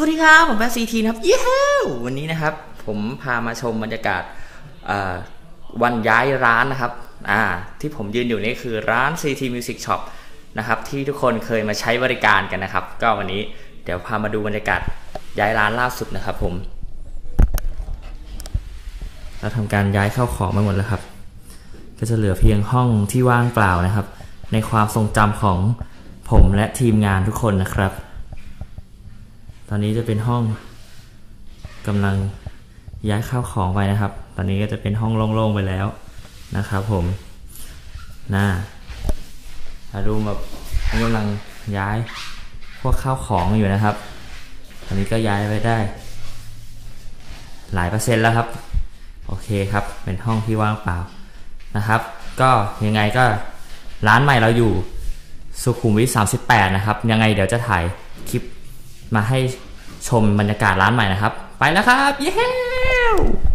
สวัสดีครับ ผมแบซีทีนะครับ เย้วันนี้นะครับ ผมพามาชมบรรยากาศวันย้ายร้านนะครับอ่าที่ผมยืนอยู่นี่คือร้าน CT Music Shop นะครับที่ทุกคนเคยมาใช้บริการกันนะครับ ก็วันนี้เดี๋ยวพามาดูบรรยากาศย้ายร้านล่าสุดนะครับ ผม เราทำการย้ายเข้าของมาหมดแล้วครับ ก็จะเหลือเพียงห้องที่ว่างเปล่านะครับ ในความทรงจำของผมและทีมงานทุกคนนะครับ ตอนนี้จะเป็นห้องกำลังย้ายข้าวของไปนะครับ ตอนนี้ก็จะเป็นห้องโล่งๆไปแล้วนะครับ ผมน่าาดูแบบกำลังย้ายพวกข้าวของอยู่นะครับ ตอนนี้ก็ย้ายไปได้ หลายเปอร์เซ็นต์แล้วครับ โอเคครับ เป็นห้องที่ว่างเปล่านะครับ ก็ยังไงก็ร้านใหม่เราอยู่สุขุมวิท38 นะครับ ยังไงเดี๋ยวจะถ่ายคลิป มาให้ชมบรรยากาศร้านใหม่นะครับ ไปแล้วครับ เย้